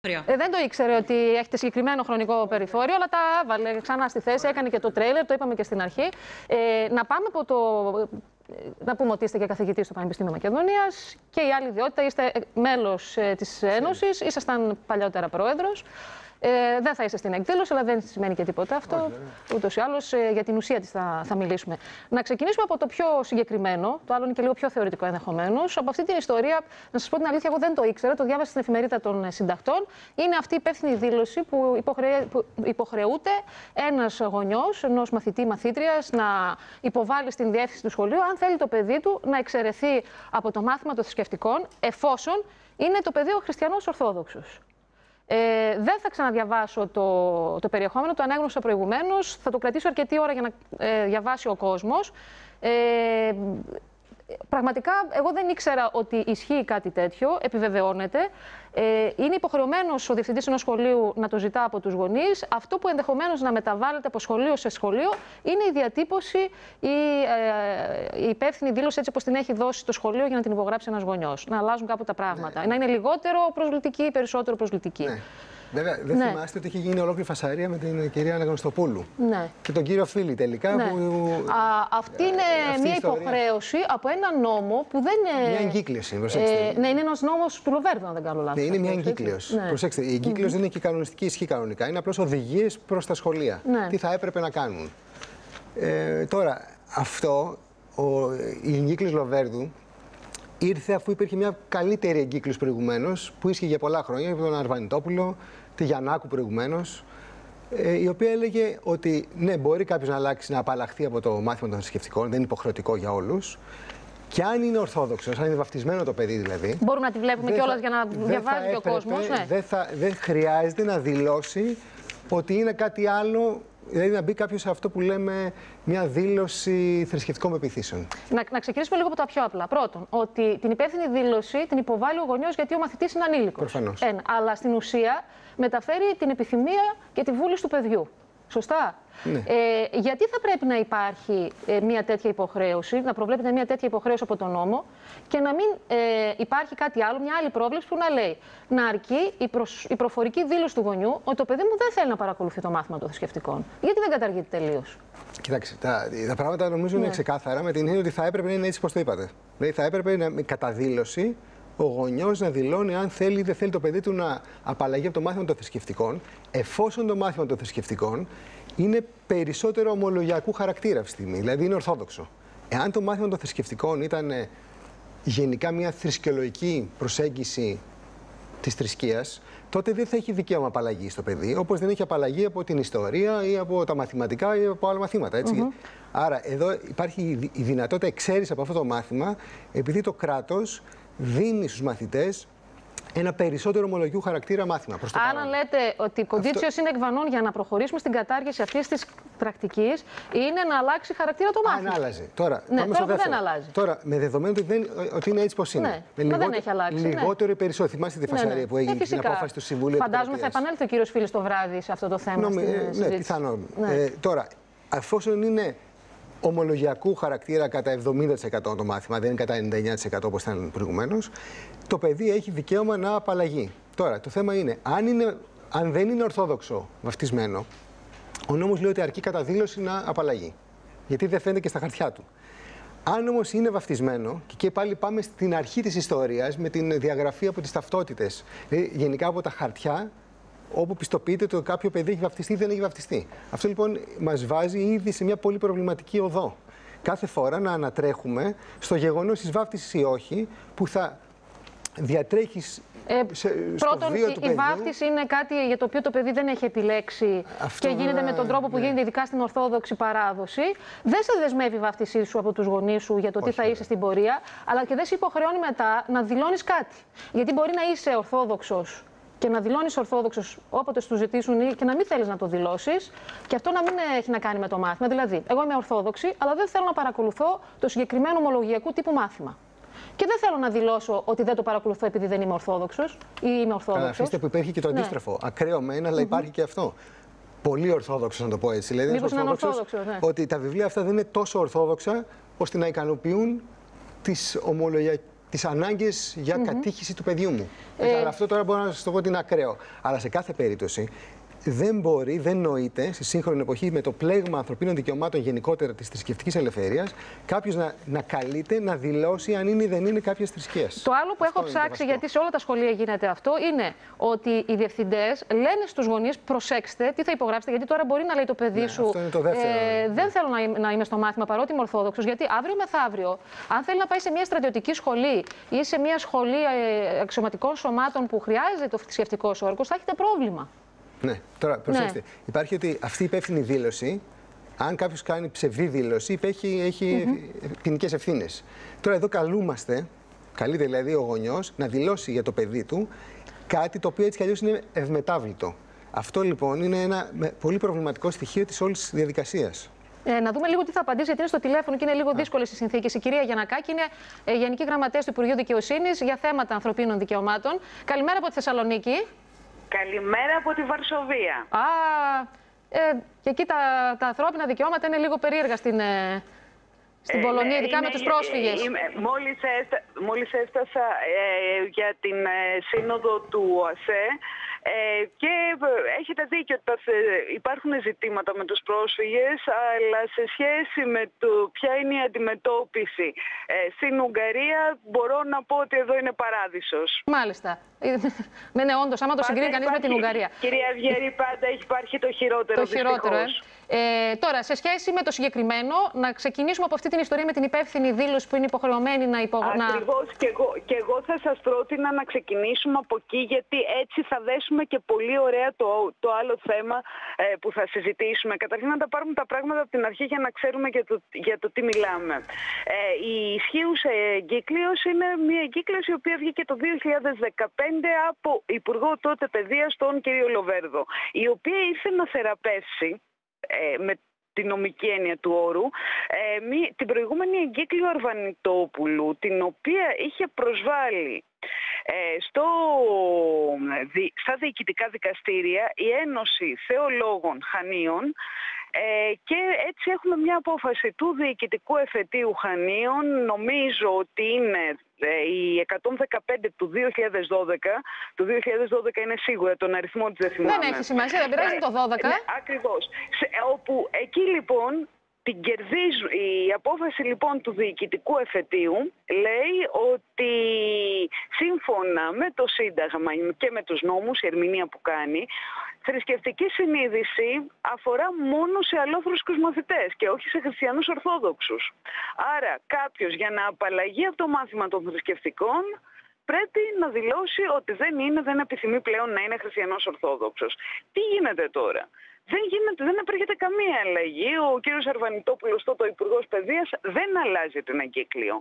Ε, δεν το ήξερε ότι έχετε συγκεκριμένο χρονικό περιθώριο, αλλά τα έβαλε ξανά στη θέση, έκανε και το τρέιλερ, το είπαμε και στην αρχή. Ε, να πάμε από το. Να πούμε ότι είστε και καθηγητής στο Πανεπιστήμιο Μακεδονίας και η άλλη ιδιότητα είστε μέλος ε, της Ένωσης, ήσασταν παλιότερα πρόεδρος. Ε, δεν θα είστε στην εκδήλωση, αλλά δεν σημαίνει και τίποτα αυτό. Ούτως ή άλλως ε, για την ουσία της θα, θα μιλήσουμε. Να ξεκινήσουμε από το πιο συγκεκριμένο, το άλλο είναι και λίγο πιο θεωρητικό ενδεχομένως. Από αυτή την ιστορία, να σας πω την αλήθεια, εγώ δεν το ήξερα, το διάβασα στην εφημερίδα των ε, συντακτών. Είναι αυτή η υπεύθυνη δήλωση που, υποχρεέ, που υποχρεούται ένας γονιός, ενός μαθητή μαθήτριας, να υποβάλει στην διεύθυνση του σχολείου αν θέλει το παιδί του να εξαιρεθεί από το μάθημα των θρησκευτικών, εφόσον είναι το παιδί ο χριστιανός Ορθόδοξος. Ε, δεν θα ξαναδιαβάσω το, το περιεχόμενο, το ανέγνωσα προηγουμένως. Θα το κρατήσω αρκετή ώρα για να ε, διαβάσει ο κόσμος. Ε, πραγματικά, εγώ δεν ήξερα ότι ισχύει κάτι τέτοιο, επιβεβαιώνεται. Ε, είναι υποχρεωμένος ο διευθυντής ενός σχολείου να το ζητά από τους γονείς. Αυτό που ενδεχομένως να μεταβάλλεται από σχολείο σε σχολείο είναι η διατύπωση ή ε, η υπεύθυνη δήλωση έτσι όπως την έχει δώσει το σχολείο για να την υπογράψει ένας γονιός. Να αλλάζουν κάπου τα πράγματα. Ναι. Να είναι λιγότερο προσβλητική ή περισσότερο προσβλητική. Ναι. Βέβαια, δεν ναι. θυμάστε ότι είχε γίνει ολόκληρη φασαρία με την κυρία Αναγνωστοπούλου. Ναι. Και τον κύριο Φίλη τελικά. Ναι. Που... Α, αυτή είναι αυτή μια υποχρέωση από ένα νόμο που δεν είναι. Μια εγκύκλωση, προσέξτε. Ε, ναι, είναι ένας νόμος του Λοβέρδου, αν δεν κάνω λάθος. Ναι, είναι μια εγκύκλωση. Ναι. Προσέξτε, η εγκύκλωση mm -hmm. δεν είναι και κανονιστική ισχύ κανονικά. Είναι απλώς οδηγίες προς τα σχολεία. Ναι. Τι θα έπρεπε να κάνουν. Ε, τώρα, αυτό, ο, η εγκύκλωση Λοβέρδου ήρθε αφού υπήρχε μια καλύτερη εγκύκλωση προηγουμένως που ίσχυε για πολλά χρόνια, από τον Αρβανιτόπουλο, τη Γιαννάκου προηγουμένως, ε, η οποία έλεγε ότι ναι, μπορεί κάποιος να αλλάξει, να απαλλαχθεί από το μάθημα των θρησκευτικών, δεν είναι υποχρεωτικό για όλους. Και αν είναι Ορθόδοξος, αν είναι βαφτισμένο το παιδί δηλαδή. Μπορούμε να τη βλέπουμε κιόλας για να διαβάζει και ο κόσμος. Ναι. Δεν, δεν χρειάζεται να δηλώσει ότι είναι κάτι άλλο Δηλαδή να μπει κάποιος σε αυτό που λέμε μια δήλωση θρησκευτικών πεπιθήσεων. Να, να ξεκινήσουμε λίγο από τα πιο απλά. Πρώτον, ότι την υπεύθυνη δήλωση την υποβάλλει ο γονιός γιατί ο μαθητής είναι ανήλικος. Προφανώς. Αλλά στην ουσία μεταφέρει την επιθυμία και τη βούληση του παιδιού. Σωστά. Ναι. Ε, γιατί θα πρέπει να υπάρχει ε, μια τέτοια υποχρέωση, να προβλέπεται μια τέτοια υποχρέωση από τον νόμο και να μην ε, υπάρχει κάτι άλλο, μια άλλη πρόβλεψη που να λέει να αρκεί η, προσ, η προφορική δήλωση του γονιού ότι το παιδί μου δεν θέλει να παρακολουθεί το μάθημα των θρησκευτικών. Γιατί δεν καταργείται τελείως; Κοιτάξτε, τα, τα πράγματα νομίζω ναι. είναι ξεκάθαρα με την έννοια ότι θα έπρεπε να είναι έτσι όπως το είπατε. Δηλαδή θα έπρεπε να, με καταδήλωση ο γονιός να δηλώνει αν θέλει ή δεν θέλει το παιδί του να απαλλαγεί από το μάθημα των θρησκευτικών, εφόσον το μάθημα των θρησκευτικών είναι περισσότερο ομολογιακού χαρακτήρα αυτή τη στιγμή, δηλαδή είναι ορθόδοξο. Εάν το μάθημα των θρησκευτικών ήταν ε, γενικά μια θρησκεολογική προσέγγιση της θρησκείας, τότε δεν θα έχει δικαίωμα απαλλαγή στο παιδί, όπως δεν έχει απαλλαγή από την ιστορία ή από τα μαθηματικά ή από άλλα μαθήματα. Έτσι. Mm -hmm. Άρα, εδώ υπάρχει η δυνατότητα εξαίρεση από αυτό το μάθημα, επειδή το κράτος δίνει στους μαθητές ένα περισσότερο ομολογικού χαρακτήρα μάθημα. Προς το Άρα λέτε ότι η κοντίτσιος Αυτό... είναι εκβανών για να προχωρήσουμε στην κατάργηση αυτής της πρακτικής είναι να αλλάξει χαρακτήρα το μάθημα. Αν άλλαζε. Τώρα, ναι, πάμε τώρα στο δεν αλλάζει. Τώρα, με δεδομένο ότι, δεν, ότι είναι έτσι πώ είναι. Ναι, με λιγότερο, δεν έχει αλλάξει. Ναι. Λιγότερο ή περισσότερο. Θυμάστε τη ναι, φασαρία ναι, ναι. που έγινε στην απόφαση του Συμβουλίου. Φαντάζομαι θα επανέλθει ο κύριος Φίλης το βράδυ σε αυτό το θέμα. Νομι... Στην ναι, πιθανόν. Ναι. Ε, τώρα, αφόσον είναι ομολογιακού χαρακτήρα κατά 70% το μάθημα, δεν είναι κατά 99% όπως ήταν προηγουμένως, το παιδί έχει δικαίωμα να απαλλαγεί. Τώρα, το θέμα είναι, αν, είναι, αν δεν είναι ορθόδοξο βαφτισμένο, ο νόμος λέει ότι αρκεί κατά δήλωση να απαλλαγεί. Γιατί δεν φαίνεται και στα χαρτιά του. Αν όμως είναι βαφτισμένο, και εκεί πάλι πάμε στην αρχή της ιστορίας με την διαγραφή από τις ταυτότητες, δηλαδή γενικά από τα χαρτιά, όπου πιστοποιείται ότι κάποιο παιδί έχει βαφτιστεί ή δεν έχει βαφτιστεί. Αυτό λοιπόν μας βάζει ήδη σε μια πολύ προβληματική οδό. Κάθε φορά να ανατρέχουμε στο γεγονός της βάφτισης ή όχι, που θα διατρέχεις ε, πρώτον, η, η βάφτιση είναι κάτι για το οποίο το παιδί δεν έχει επιλέξει Αυτό και γίνεται με τον τρόπο που ναι. γίνεται ειδικά στην Ορθόδοξη παράδοση. Δεν σε δεσμεύει η βάφτισή σου από τους γονείς σου για το τι θα είσαι στην πορεία, αλλά και δεν σε υποχρεώνει μετά να δηλώνεις κάτι. Γιατί μπορεί να είσαι Ορθόδοξος και να δηλώνεις Ορθόδοξος όποτε σου ζητήσουν και να μην θέλεις να το δηλώσεις και αυτό να μην έχει να κάνει με το μάθημα. Δηλαδή, εγώ είμαι Ορθόδοξη, αλλά δεν θέλω να παρακολουθώ το συγκεκριμένο ομολογιακού τύπου μάθημα. Και δεν θέλω να δηλώσω ότι δεν το παρακολουθώ επειδή δεν είμαι Ορθόδοξος ή είμαι Ορθόδοξος. Αφήστε που υπάρχει και το ναι. αντίστροφο. Ναι. Ακραίο μεν, αλλά υπάρχει και αυτό. Πολύ Ορθόδοξος, να το πω έτσι. Δηλαδή, Μήπως είναι ορθόδοξο, ναι. ότι τα βιβλία αυτά δεν είναι τόσο Ορθόδοξα ώστε να ικανοποιούν τις ομολογιακέ τις ανάγκες για mm κατήχηση του παιδιού μου. Ε... Αλλά αυτό τώρα μπορώ να σας το πω ότι είναι ακραίο. Αλλά σε κάθε περίπτωση δεν μπορεί, δεν νοείται στη σύγχρονη εποχή με το πλέγμα ανθρωπίνων δικαιωμάτων γενικότερα της θρησκευτικής ελευθερίας κάποιος να, να καλείται να δηλώσει αν είναι ή δεν είναι κάποιες θρησκείες. Το άλλο που έχω ψάξει, γιατί σε όλα τα σχολεία γίνεται αυτό, είναι ότι οι διευθυντές λένε στους γονείς προσέξτε τι θα υπογράψετε, γιατί τώρα μπορεί να λέει το παιδί ναι, σου. Αυτό είναι το δεύτερο. Ε, δεν θέλω να, να είμαι στο μάθημα παρότι είμαι Ορθόδοξος, γιατί αύριο μεθαύριο, αν θέλει να πάει σε μια στρατιωτική σχολή ή σε μια σχολή ε, αξιωματικών σωμάτων που χρειάζεται το θρησκευτικός όρκος, θα έχετε πρόβλημα. Ναι, τώρα προσέξτε. Ναι. Υπάρχει ότι αυτή η υπεύθυνη δήλωση, αν κάποιος κάνει ψευδή δήλωση, έχει, έχει mm -hmm. ποινικές ευθύνες. Τώρα εδώ καλούμαστε, καλείται δηλαδή ο γονιός να δηλώσει για το παιδί του κάτι το οποίο έτσι κι αλλιώς είναι ευμετάβλητο. Αυτό λοιπόν είναι ένα πολύ προβληματικό στοιχείο της όλης διαδικασίας. Ε, να δούμε λίγο τι θα απαντήσει, γιατί είναι στο τηλέφωνο και είναι λίγο δύσκολες οι συνθήκες. Η κυρία Γιανακάκη είναι ε, Γενική Γραμματέας του Υπουργείου Δικαιοσύνης για θέματα ανθρωπίνων δικαιωμάτων. Καλημέρα από τη Θεσσαλονίκη. Καλημέρα από τη Βαρσοβία. Α, ε, και εκεί τα, τα ανθρώπινα δικαιώματα είναι λίγο περίεργα στην, ε, στην ε, Πολωνία, ναι, ειδικά με τους πρόσφυγες. μόλις, μόλις έστασα ε, για την ε, σύνοδο του ΟΑΣΕ ε, και έχετε δίκιο ότι υπάρχουν ζητήματα με τους πρόσφυγες, αλλά σε σχέση με το ποια είναι η αντιμετώπιση ε, στην Ουγγαρία, μπορώ να πω ότι εδώ είναι παράδεισος. Μάλιστα. Ναι, ναι, όντως, άμα το συγκρίνει κανείς με την Ουγγαρία. Κυρία Βιέρη, πάντα έχει υπάρχει το χειρότερο, Το χειρότερο, ε. Ε, τώρα, σε σχέση με το συγκεκριμένο, να ξεκινήσουμε από αυτή την ιστορία με την υπεύθυνη δήλωση που είναι υποχρεωμένη να υπογράψει. Ακριβώς. Και εγώ, και εγώ θα σας πρότεινα να ξεκινήσουμε από εκεί, γιατί έτσι θα δέσουμε και πολύ ωραία το, το άλλο θέμα ε, που θα συζητήσουμε. Καταρχήν, να τα πάρουμε τα πράγματα από την αρχή για να ξέρουμε για το, για το τι μιλάμε. Ε, η ισχύουσα εγκύκλιο είναι μια εγκύκλωση η οποία βγήκε το 2015 από Υπουργό τότε Παιδείας, τον κ. Λοβέρδο, η οποία ήρθε να θεραπεύσει ε, με τη νομική έννοια του όρου, ε, μη, την προηγούμενη εγκύκλιο Αρβανιτόπουλου, την οποία είχε προσβάλει ε, στο, στα διοικητικά δικαστήρια η Ένωση Θεολόγων Χανίων ε, και έτσι έχουμε μια απόφαση του Διοικητικού Εφετείου Χανίων, νομίζω ότι είναι ε, η 115 του 2012, του 2012 είναι σίγουρα τον αριθμό της δεν θυμάμαι. Δεν έχει σημασία, δεν πειράζει το 12. Ναι, ακριβώς. όπου εκεί λοιπόν την κερδίζουν. Η απόφαση λοιπόν του διοικητικού εφετείου λέει ότι σύμφωνα με το Σύνταγμα και με τους νόμους, η ερμηνεία που κάνει, θρησκευτική συνείδηση αφορά μόνο σε αλλόφρουσκους μαθητές και όχι σε χριστιανούς ορθόδοξους. Άρα κάποιος για να απαλλαγεί από το μάθημα των θρησκευτικών πρέπει να δηλώσει ότι δεν είναι, δεν επιθυμεί πλέον να είναι χριστιανός ορθόδοξος. Τι γίνεται τώρα; Δεν, γίνεται, δεν επέρχεται καμία αλλαγή. Ο κύριος Αρβανιτόπουλος, τότε ο Υπουργός Παιδείας, δεν αλλάζει την εγκύκλιο.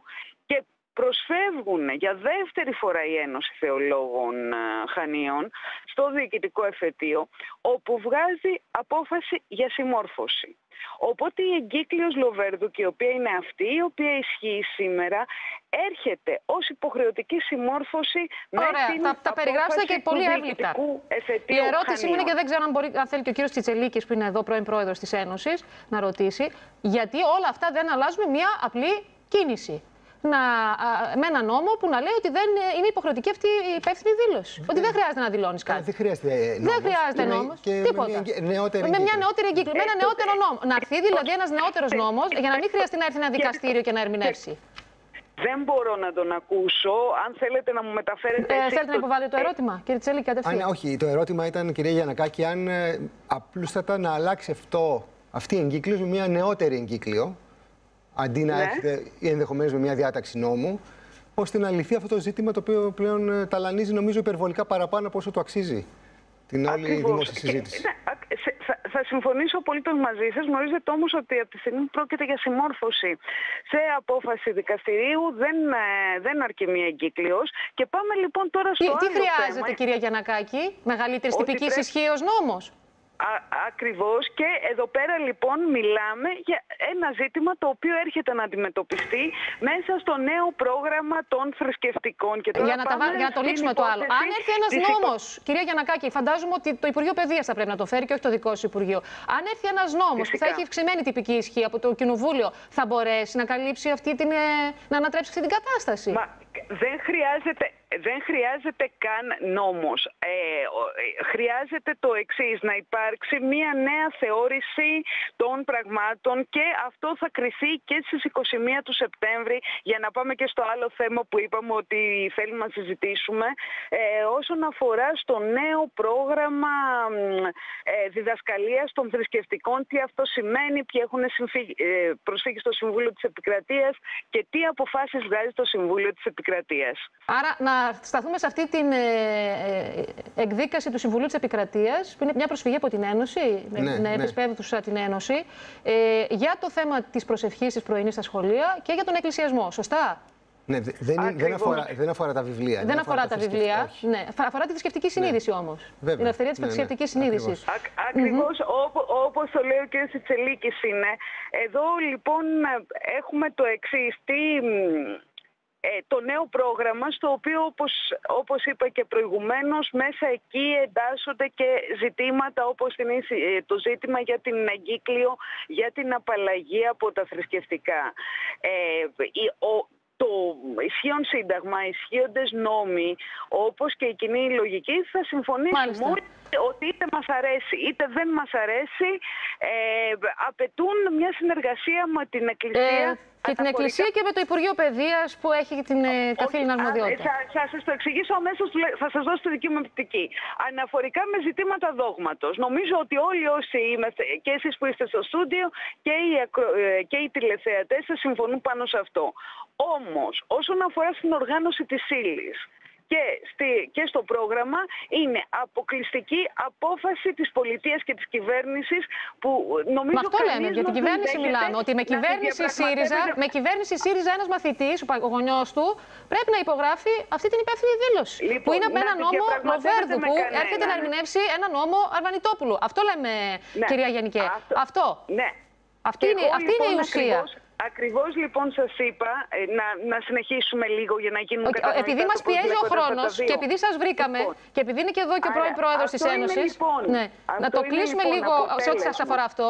Και προσφεύγουν για δεύτερη φορά η Ένωση Θεολόγων ε, Χανίων στο Διοικητικό Εφετείο, όπου βγάζει απόφαση για συμμόρφωση. Οπότε η εγκύκλειος Λοβέρδου και η οποία είναι αυτή η οποία ισχύει σήμερα έρχεται ως υποχρεωτική συμμόρφωση Ωραία, με την θα, τα περιγράψετε και πολύ εύληπτα. Η ερώτηση μου είναι και δεν ξέρω αν, μπορεί, αν θέλει και ο κύριος Τσιτσελίκης που είναι εδώ πρώην πρόεδρος της Ένωσης να ρωτήσει γιατί όλα αυτά δεν αλλάζουν μια απλή κίνηση να, με ένα νόμο που να λέει ότι δεν είναι υποχρεωτική αυτή η υπεύθυνη δήλωση. Ότι δεν χρειάζεται να δηλώνεις κάτι. Δεν χρειάζεται νόμος. Δεν χρειάζεται νόμος. Τίποτα. Με μια νεότερη εγκύκλη. Με ένα νεότερο νόμο. Να έρθει δηλαδή ένας νεότερος νόμος για να μην χρειαστεί να έρθει ένα δικαστήριο και να ερμηνεύσει. Δεν μπορώ να τον ακούσω. Αν θέλετε να μου μεταφέρετε. Ε, θέλετε να υποβάλλετε το ερώτημα, κύριε Τσέλη, κατευθείαν. Αν, όχι, το ερώτημα ήταν, κυρία Γιανακάκη, αν ε, απλούστατα να αλλάξει αυτό, αυτή η εγκύκλιο με μια νεότερη εγκύκλιο αντί να ναι. έχετε ενδεχομένως με μια διάταξη νόμου, ώστε να λυθεί αυτό το ζήτημα το οποίο πλέον ε, ταλανίζει νομίζω υπερβολικά παραπάνω από όσο το αξίζει την όλη Ακριβώς. δημόσια συζήτηση. Και, θα, θα συμφωνήσω πολύ μαζί σας. Γνωρίζετε όμως ότι από τη στιγμή που πρόκειται για συμμόρφωση σε απόφαση δικαστηρίου δεν, ε, δεν αρκεί μία εγκύκλιος. Και πάμε λοιπόν τώρα στο. Τι, τι χρειάζεται, θέμα. κυρία Γιανακάκη, μεγαλύτερης τυπικής πρέπει... ισχύω νόμος; Α, ακριβώς και εδώ πέρα λοιπόν μιλάμε για ένα ζήτημα το οποίο έρχεται να αντιμετωπιστεί μέσα στο νέο πρόγραμμα των θρησκευτικών. Και για, να τα, για να το λύσουμε το άλλο. Αν έρθει ένας νόμος, υπο... κυρία Γιανακάκη, φαντάζομαι ότι το Υπουργείο Παιδείας θα πρέπει να το φέρει και όχι το δικό σου Υπουργείο. Αν έρθει ένας νόμος που θα έχει αυξημένη τυπική ισχύ από το Κοινοβούλιο, θα μπορέσει να καλύψει αυτή την, ε, να ανατρέψει αυτή την κατάσταση; Μα, δεν χρειάζεται δεν χρειάζεται καν νόμος. Ε, ε, χρειάζεται το εξής, να υπάρξει μία νέα θεώρηση των πραγμάτων και αυτό θα κριθεί και στις 21 του Σεπτέμβρη για να πάμε και στο άλλο θέμα που είπαμε ότι θέλουμε να συζητήσουμε ε, όσον αφορά στο νέο πρόγραμμα ε, διδασκαλίας των θρησκευτικών, τι αυτό σημαίνει, ποιοι έχουν ε, προσφύγει στο Συμβούλιο της Επικρατείας και τι αποφάσεις βγάζει το Συμβούλιο της Επικρατείας. Άρα να σταθούμε σε αυτή την ε, ε, εκδίκαση του Συμβουλίου της Επικρατείας, που είναι μια προσφυγή από την Ένωση, ναι, ναι. επισπεύδουσα την Ένωση, ε, για το θέμα της προσευχής της πρωινής στα σχολεία και για τον εκκλησιασμό. Σωστά; Ναι, δεν, δεν, αφορά, δεν αφορά τα βιβλία. Δεν, αφορά, αφορά τα βιβλία. Ναι, αφορά τη θρησκευτική συνείδηση ναι. όμω. Την ελευθερία της ναι, θρησκευτικής ναι, συνείδησης. Ακριβώς όπως το λέει ο κ. Σιτσελίκης είναι. Εδώ λοιπόν έχουμε το εξής. Τι ε, το νέο πρόγραμμα στο οποίο όπως, όπως είπα και προηγουμένως μέσα εκεί εντάσσονται και ζητήματα όπως είναι ε, το ζήτημα για την εγκύκλιο, για την απαλλαγή από τα θρησκευτικά. Ε, ο, το ισχύον σύνταγμα, ισχύοντες νόμοι, όπως και η κοινή λογική, θα συμφωνήσουμε ότι είτε μας αρέσει είτε δεν μας αρέσει, ε, απαιτούν μια συνεργασία με την Εκκλησία. Ε, και την Εκκλησία και με το Υπουργείο Παιδείας που έχει την ε, καθήλυνα αρμοδιότητα. Θα, θα σας το εξηγήσω αμέσως, θα σας δώσω τη δική μου οπτική. Αναφορικά με ζητήματα δόγματος. Νομίζω ότι όλοι όσοι είμαστε, και εσείς που είστε στο στούντιο και οι, ε, και οι τηλεθεατές, θα συμφωνούν πάνω σε αυτό. Όμως, όσον αφορά στην οργάνωση της ύλης, και, στη, και στο πρόγραμμα είναι αποκλειστική απόφαση της πολιτείας και της κυβέρνησης που νομίζω Μα αυτό λέμε, για την κυβέρνηση μιλάμε, ότι με κυβέρνηση, ΣΥΡΙΖΑ, με κυβέρνηση ΣΥΡΙΖΑ ένας μαθητής, ο γονιός του, πρέπει να υπογράφει αυτή την υπεύθυνη δήλωση. Λοιπόν, που είναι από ένα νόμο Ροβέρδου που έρχεται να ερμηνεύσει ένα νόμο Αρβανιτόπουλου. Αυτό λέμε, ναι. κυρία Γενικέ. Αυτό. Ναι. Αυτή, είναι, αυτή είναι η λοιπόν ουσία. Ακριβώς λοιπόν σας είπα ε, να, να συνεχίσουμε λίγο για να γίνουν okay. Επειδή μας πιέζει ο χρόνος και επειδή σας βρήκαμε λοιπόν. και επειδή είναι και εδώ και ο πρώην πρόεδρος της Ένωσης. Λοιπόν, ναι, να το κλείσουμε λοιπόν λίγο σε ό,τι σας αφορά αυτό.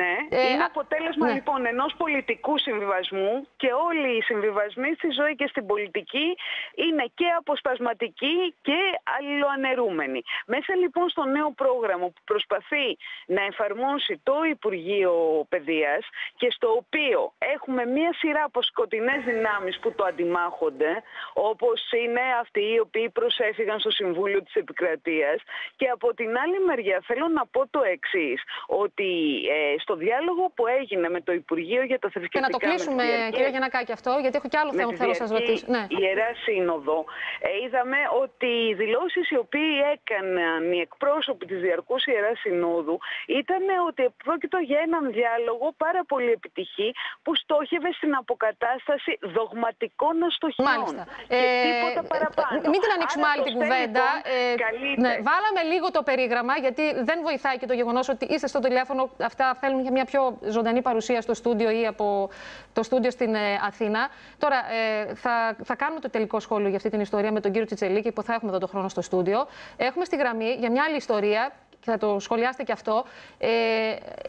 Ναι, ε, είναι αποτέλεσμα ναι. λοιπόν ενός πολιτικού συμβιβασμού και όλοι οι συμβιβασμοί στη ζωή και στην πολιτική είναι και αποσπασματικοί και αλληλοανερούμενοι. Μέσα λοιπόν στο νέο πρόγραμμα που προσπαθεί να εφαρμόσει το Υπουργείο Παιδείας και στο οποίο έχουμε μία σειρά από σκοτεινές δυνάμεις που το αντιμάχονται, όπως είναι αυτοί οι οποίοι προσέφηγαν στο Συμβούλιο της Επικρατείας και από την άλλη μεριά θέλω να πω το εξής ότι ε, στο διάλογο που έγινε με το Υπουργείο για τα Θρησκευτικά. Και να το κλείσουμε, κύριε Γιανακάκη, αυτό, γιατί έχω και άλλο θέμα που θέλω να σας ρωτήσω. Ναι. Η Ιερά Σύνοδο. Ε, είδαμε ότι οι δηλώσεις οι οποίοι έκαναν οι εκπρόσωποι της Διαρκούς Ιεράς Συνόδου ήταν ότι πρόκειται για έναν διάλογο πάρα πολύ επιτυχή που στόχευε στην αποκατάσταση δογματικών αστοχιών. Μάλιστα. Και ε, τίποτα παραπάνω. Μην την ανοίξουμε άλλη την κουβέντα. Λοιπόν, ε, ναι, βάλαμε λίγο το περίγραμμα, γιατί δεν βοηθάει και το γεγονός ότι είστε στο τηλέφωνο. Αυτά θέλουν για μια πιο ζωντανή παρουσία στο στούντιο ή από το στούντιο στην ε, Αθήνα. Τώρα, ε, θα, θα κάνουμε το τελικό σχόλιο για αυτή την ιστορία με τον κύριο Τσιτσελίκη που θα έχουμε εδώ το χρόνο στο στούντιο. Έχουμε στη γραμμή για μια άλλη ιστορία και θα το σχολιάσετε και αυτό, ε,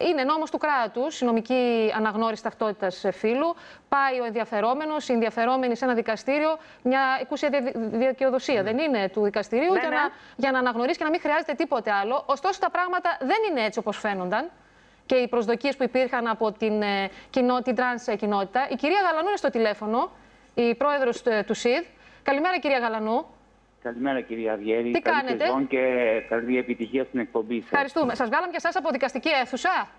είναι νόμος του κράτους, η νομική αναγνώριση ταυτότητας φύλου. Πάει ο ενδιαφερόμενος, η ενδιαφερόμενη σε ένα δικαστήριο, μια εκούσια δικαιοδοσία, δεν είναι του δικαστηρίου, ναι, για, ναι. Να, για να αναγνωρίσει και να μην χρειάζεται τίποτε άλλο. Ωστόσο, τα πράγματα δεν είναι έτσι όπως φαίνονταν και οι προσδοκίες που υπήρχαν από την, ε, κοινό, την τρανς ε, κοινότητα. Η κυρία Γαλανού είναι στο τηλέφωνο, η πρόεδρος ε, του ΣΥΔ. Καλημέρα, κυρία Γαλανού. Καλημέρα, κυρία Βιέρη. Τι κάνετε καλή; και καλή επιτυχία στην εκπομπή σας. Ευχαριστούμε. Σας βγάλαμε και εσάς από δικαστική αίθουσα.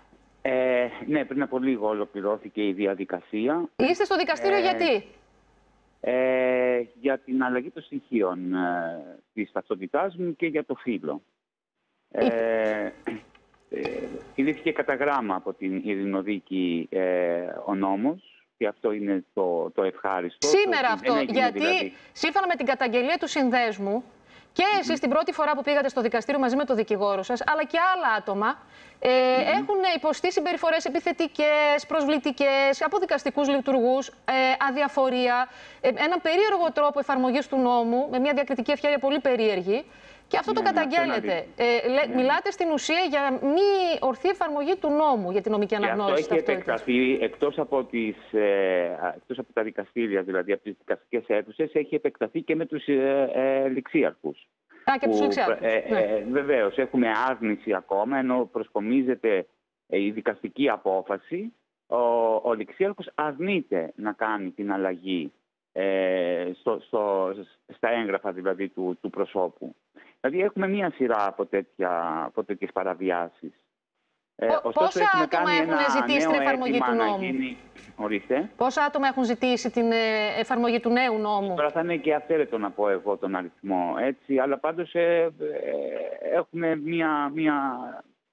Ε, ναι, πριν από λίγο ολοκληρώθηκε η διαδικασία. Είστε στο δικαστήριο γιατί; Ε, για την αλλαγή των στοιχείων ε, της ταυτότητάς μου και για το φύλλο. Ε, κινήθηκε κατά γράμμα από την Ειρηνοδίκη ε, ο νόμος και αυτό είναι το, το ευχάριστο. Σήμερα αυτό, γιατί δηλαδή... σύμφωνα με την καταγγελία του συνδέσμου και εσείς την πρώτη φορά που πήγατε στο δικαστήριο μαζί με το δικηγόρο σας, αλλά και άλλα άτομα, ε, έχουν υποστεί συμπεριφορές επιθετικές, προσβλητικές από δικαστικούς λειτουργούς, ε, αδιαφορία, ε, έναν περίεργο τρόπο εφαρμογής του νόμου, με μια διακριτική ευχαίρεια πολύ περίεργη. Και αυτό το Ναι, ναι, αυτό είναι καταγγέλλετε. Ε, λέ- Μιλάτε στην ουσία για μη ορθή εφαρμογή του νόμου για την νομική Και αυτό αναγνώριση έχει ταυτότητας. επεκταθεί εκτός από, τις, ε, εκτός από τα δικαστήρια, δηλαδή από τις δικαστικές αίθουσες, έχει επεκταθεί και με τους ε, ε, ληξίαρχους. Α, και τους που, ληξιάρχους. ε, Ναι. ε, βεβαίως, έχουμε άρνηση ακόμα, ενώ προσκομίζεται ε, η δικαστική απόφαση. Ο, ο ληξίαρχος αρνείται να κάνει την αλλαγή ε, στο, στο, στα έγγραφα δηλαδή του, του προσώπου. Δηλαδή έχουμε μία σειρά από, τέτοια, από τέτοιες παραβιάσεις. Ε, Πο- ωστόσο, πόσα έχουμε άτομα κάνει έχουν ένα ζητήσει την νέο εφαρμογή αίτημα του να νόμου; γίνει- Ορίστε. Πόσα άτομα έχουν ζητήσει την ε, εφαρμογή του νέου νόμου; Τώρα θα είναι και αυθαίρετο να πω εγώ τον αριθμό, έτσι, αλλά πάντως ε, ε, έχουμε μία, μία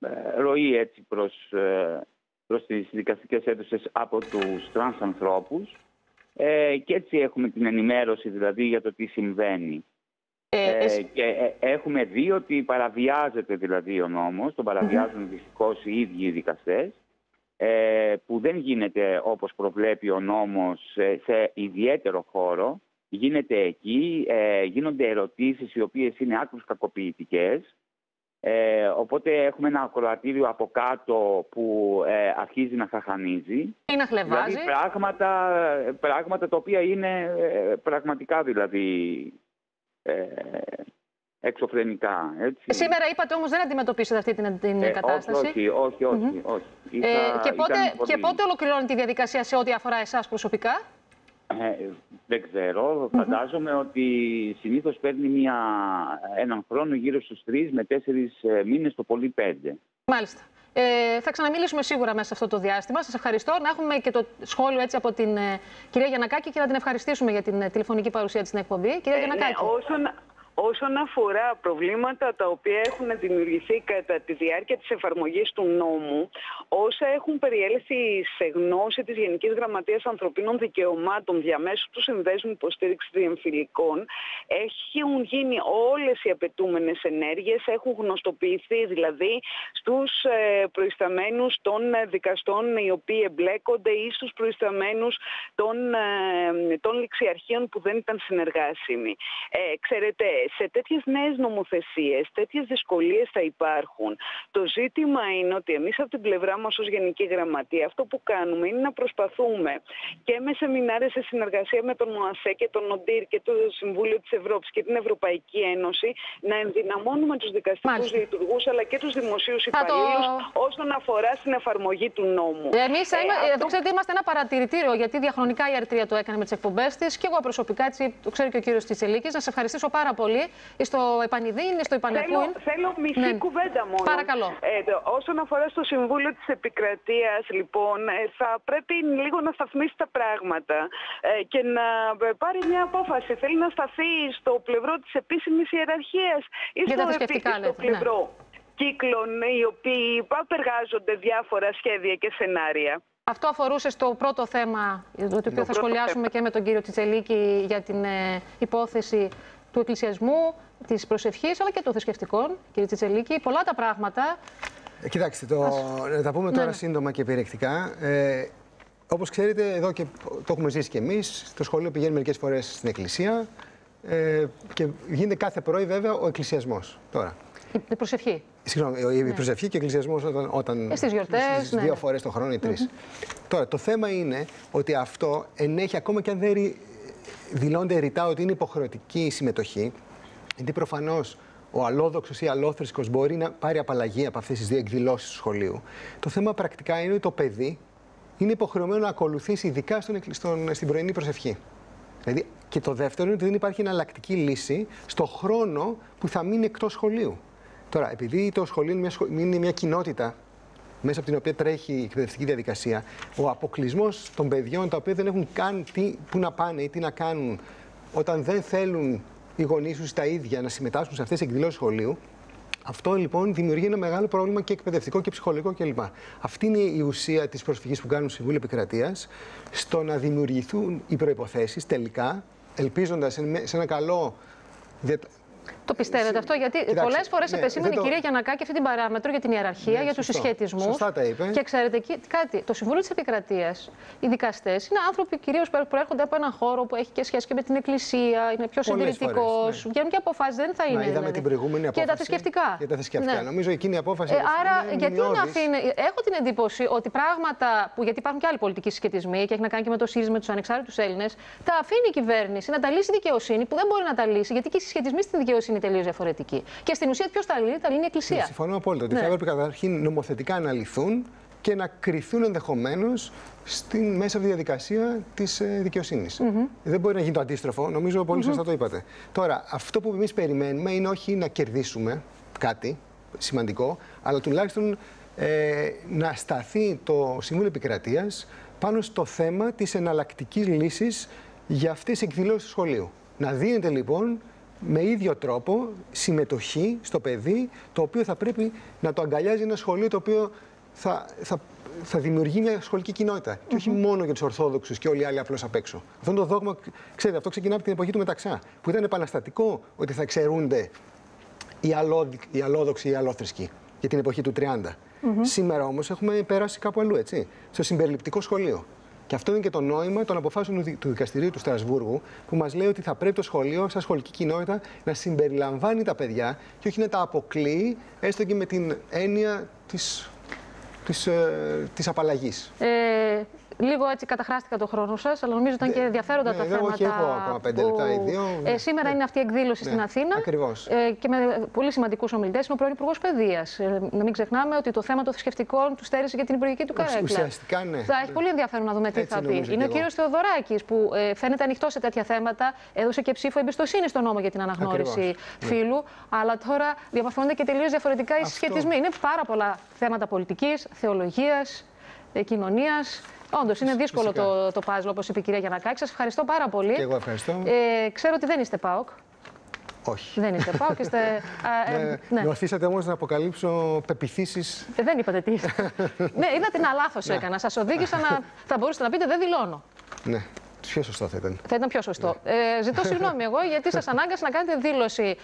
ε, ροή έτσι προς, ε, προς τις δικαστικές αίθουσες από τους τρανς ανθρώπους ε, και έτσι έχουμε την ενημέρωση δηλαδή για το τι συμβαίνει. Ε, Ε, εσύ- και ε, έχουμε δει ότι παραβιάζεται δηλαδή ο νόμος, τον παραβιάζουν δυστυχώς οι ίδιοι οι δικαστές, ε, που δεν γίνεται όπως προβλέπει ο νόμος σε, σε ιδιαίτερο χώρο. Γίνεται εκεί, ε, γίνονται ερωτήσεις οι οποίες είναι άκρως κακοποιητικές. Ε, οπότε έχουμε ένα ακροατήριο από κάτω που ε, αρχίζει να χαχανίζει. ή να χλεβάζει. Δηλαδή πράγματα, πράγματα τα οποία είναι ε, πραγματικά δηλαδή ε, εξωφρενικά. Έτσι. Σήμερα είπατε όμως δεν αντιμετωπίσετε αυτή την, την Ε, κατάσταση. Όχι, όχι, όχι. όχι, όχι. Ε, Είχα- και, πότε, ήταν και πολύ- πότε ολοκληρώνει τη διαδικασία σε ό,τι αφορά εσάς προσωπικά; Ε, δεν ξέρω. Φαντάζομαι ότι συνήθως παίρνει μια, έναν χρόνο γύρω στους τρεις με τέσσερις ε, μήνες, το πολύ πέντε. Μάλιστα. Ε, θα ξαναμιλήσουμε σίγουρα μέσα σε αυτό το διάστημα. Σας ευχαριστώ. Να έχουμε και το σχόλιο έτσι από την ε, κυρία Γιανακάκη και να την ευχαριστήσουμε για την ε, τηλεφωνική παρουσία της στην εκπομπή. Κυρία Ε, ναι, Γιανακάκη. όσον, όσον αφορά προβλήματα τα οποία έχουν δημιουργηθεί κατά τη διάρκεια της εφαρμογής του νόμου, όσα έχουν περιέλθει σε γνώση της Γενικής Γραμματείας Ανθρωπίνων Δικαιωμάτων διαμέσου του Συνδέσμου Υποστήριξης Διεμφυλικών, έχουν γίνει όλες οι απαιτούμενες ενέργειες, έχουν γνωστοποιηθεί δηλαδή στους ε, προϊσταμένους των ε, δικαστών οι οποίοι εμπλέκονται ή στους προϊσταμένους των, ε, των ληξιαρχείων που δεν ήταν συνεργάσιμοι. Ε, ξέρετε, σε τέτοιες νέες νομοθεσίες, τέτοιες δυσκολίες θα υπάρχουν. Το ζήτημα είναι ότι εμείς από την πλευρά μας ως Γενική Γραμματεία αυτό που κάνουμε είναι να προσπαθούμε και με σεμινάρια σε συνεργασία με τον ΟΑΣΕ και τον ΟΝΤΙΡ και το Συμβούλιο της Ευρώπης και την Ευρωπαϊκή Ένωση να ενδυναμώνουμε τους δικαστικούς Μάλιστα. λειτουργούς αλλά και τους δημοσίους Θα το- υπαλλήλους όσον αφορά στην εφαρμογή του νόμου. Εμείς Ε, εδώ αυτό- ξέρετε, είμαστε ένα παρατηρητήριο γιατί διαχρονικά η Αρτρία το έκανε με τις εκπομπές της και εγώ προσωπικά, έτσι το ξέρει και ο κύριος Τσιτσελίκης. Να σε ευχαριστήσω πάρα πολύ. Στο Επανειδήν, στο Θέλω, Επανεκούιν. θέλω μισή Ναι. κουβέντα μόνο. Παρακαλώ. Ε, το- όσον αφορά στο Συμβούλιο της Επικρατείας, λοιπόν, ε, θα πρέπει λίγο να σταθμίσει τα πράγματα ε, και να ε, πάρει μια απόφαση. Θέλει να σταθεί στο πλευρό της επίσημης ιεραρχίας ή Για τα στο, θρησκευτικά, στο λέτε, ναι. πλευρό κύκλων οι οποίοι απεργάζονται διάφορα σχέδια και σενάρια. Αυτό αφορούσε στο πρώτο θέμα, το οποίο θα πρώτο σχολιάσουμε και με τον κύριο Τσιτσελίκη για την ε, υπόθεση του εκκλησιασμού, της προσευχής αλλά και των θρησκευτικών. Κύριε Τσιτσελίκη, πολλά τα πράγματα. Ε, Κοιτάξτε, το, να τα πούμε Ναι, τώρα ναι. σύντομα και περιεκτικά. Ε, όπως ξέρετε, εδώ και το έχουμε ζήσει και εμείς, στο σχολείο πηγαίνει μερικές φορές στην εκκλησία ε, και γίνεται κάθε πρωί βέβαια ο εκκλησιασμός. Τώρα, Η η προσευχή. Συγγνώμη, η προσευχή και ο εκκλησιασμός όταν. όταν Ε, στις γιορτές, στις ναι, δύο ναι. φορές το χρόνο ή τρεις. Τώρα, το θέμα είναι ότι αυτό ενέχει ακόμα και αν δεν ρι- δηλώνεται ρητά ότι είναι υποχρεωτική η συμμετοχή, γιατί προφανώς ο αλόδοξος ή αλόθρησκος μπορεί να πάρει απαλλαγή από αυτές τις δύο εκδηλώσεις του σχολείου. Το θέμα πρακτικά είναι ότι το παιδί είναι υποχρεωμένο να ακολουθήσει, ειδικά στον, εκκλη- στον, στην πρωινή προσευχή. Δηλαδή, και το δεύτερο είναι ότι δεν υπάρχει εναλλακτική λύση στο χρόνο που θα μείνει εκτός σχολείου. Τώρα, επειδή το σχολείο είναι μια, σχο- είναι μια κοινότητα μέσα από την οποία τρέχει η εκπαιδευτική διαδικασία, ο αποκλεισμός των παιδιών τα οποία δεν έχουν καν τι, που να πάνε ή τι να κάνουν όταν δεν θέλουν οι γονείς τους τα ίδια να συμμετάσχουν σε αυτές τις εκδηλώσεις σχολείου, αυτό λοιπόν δημιουργεί ένα μεγάλο πρόβλημα και εκπαιδευτικό και ψυχολογικό κλπ. Αυτή είναι η ουσία της προσφυγής που κάνουν το Συμβούλιο Επικρατείας στο να δημιουργηθούν οι προποθέσει τελικά, ελπίζοντας σε ένα καλό, δια- Το πιστεύετε αυτό, γιατί Κοιτάξτε, πολλές φορές ναι, επεσήμανε δεν η το- κυρία Γιαννακάκη αυτή την παράμετρο για την ιεραρχία, Ναι, για τους σωστό. συσχετισμούς. Σωστά τα είπε. Και ξέρετε εκεί κάτι, το Συμβούλιο της Επικρατείας, οι δικαστές είναι άνθρωποι κυρίως που προέρχονται από έναν χώρο που έχει και σχέση και με την Εκκλησία, είναι πιο Πολλές συντηρητικός. φορές, ναι. Βγαίνουν και αποφάσεις, δεν θα είναι. Να, είδαμε δηλαδή. την προηγούμενη απόφαση. Και τα θρησκευτικά. Για τα θρησκευτικά. Ναι. Νομίζω εκείνη η απόφαση. Ε, είναι άρα, γιατί να μνημειώδης. αφήνει. Έχω την εντύπωση ότι πράγματα που. Γιατί υπάρχουν και άλλοι πολιτικοί συσχετισμοί και έχει να κάνει και με το ΣΥΡΙΖ, με τους ανεξάρτητους Έλληνες, τα αφήνει η κυβέρνηση να τα λύσει η δικαιοσύνη που δεν μπορεί να τα λύσει, γιατί και οι συσχετισμοί στην δικαιοσύνη είναι τελείως διαφορετικοί. Και στην ουσία, ποιος τα λύνει, τα λύνει η Εκκλησία. Ναι, συμφωνώ απόλυτα. Ότι Ναι. θα έπρεπε καταρχήν νομοθετικά να λυθούν και να κρυθούν ενδεχομένως στην μέσα από της διαδικασία τη δικαιοσυνη Δεν μπορεί να γίνει το αντίστροφο. Νομίζω πολύ σωστά το είπατε. Τώρα, αυτό που εμείς περιμένουμε είναι όχι να κερδίσουμε κάτι σημαντικό, αλλά τουλάχιστον ε, να σταθεί το Συμβούλιο Επικρατείας πάνω στο θέμα της εναλλακτικής λύσης για αυτές τις εκδηλώσεις του σχολείου. Να δίνεται λοιπόν με ίδιο τρόπο συμμετοχή στο παιδί, το οποίο θα πρέπει να το αγκαλιάζει ένα σχολείο το οποίο θα, θα, θα δημιουργεί μια σχολική κοινότητα. Και όχι μόνο για τους Ορθόδοξους και όλοι οι άλλοι απλώς απ' έξω. Αυτό είναι το δόγμα, ξέρετε, αυτό ξεκινά από την εποχή του Μεταξά, που ήταν επαναστατικό ότι θα εξαιρούνται οι, αλόδι, οι αλόδοξοι ή οι αλόθρησκοι για την εποχή του 30. Σήμερα όμως έχουμε περάσει κάπου αλλού, έτσι. Στο συμπεριληπτικό σχολείο. Και αυτό είναι και το νόημα των αποφάσεων του δι- του Δικαστηρίου του Στρασβούργου, που μας λέει ότι θα πρέπει το σχολείο, σαν σχολική κοινότητα, να συμπεριλαμβάνει τα παιδιά και όχι να τα αποκλείει, έστω και με την έννοια της της, ε, της απαλλαγής. Ε, λίγο έτσι καταχράστηκα το χρόνο σας, αλλά νομίζω ήταν και ενδιαφέροντα ναι, τα δεν- θέματα. όχι, έχω ακόμα πέντε λεπτά ή δύο. Ε, σήμερα είναι αυτή η εκδήλωση Ναι, στην Αθήνα. ακριβώς. Ε, και με πολύ σημαντικούς ομιλητές. Είναι ο πρώην Υπουργός Παιδείας. Ε, να μην ξεχνάμε ότι το θέμα των θρησκευτικών του στέρισε για την υπουργική του καρέκλα. ουσιαστικά, ναι. Θα έχει πολύ ενδιαφέρον να δούμε τι Έτσι θα πει. νομίζω Είναι κι ο εγώ. κύριος Θεοδωράκης που ε, φαίνεται ανοιχτό σε τέτοια θέματα. Έδωσε και ψήφο εμπιστοσύνη στον νόμο για την αναγνώριση Ακριβώς, ναι. φύλου. Αλλά τώρα διαμορφώνονται και τελείως διαφορετικά οι Αυτό. συσχετισμοί. Είναι πάρα πολλά θέματα πολιτικής, θεολογίας, κοινωνίας. Όντως, είναι δύσκολο Φυσικά. το, το puzzle, όπως είπε η κυρία Γιανακάκη. Σας ευχαριστώ πάρα πολύ. Και εγώ ευχαριστώ. Ε, ξέρω ότι δεν είστε ΠΑΟΚ. Όχι. Δεν είστε ΠΑΟΚ. Είστε, α, ε, Ε, ναι. Με οθήσατε όμως να αποκαλύψω πεπιθήσεις Ε, δεν είπατε τι είστε. ναι, είδατε ένα λάθος έκανα. Σας οδήγησα να. Θα μπορούσατε να πείτε δεν δηλώνω. Ναι, πιο σωστό θα ήταν. Θα ήταν πιο σωστό. Ε, ζητώ συγγνώμη εγώ γιατί σας ανάγκασα να κάνετε δήλωση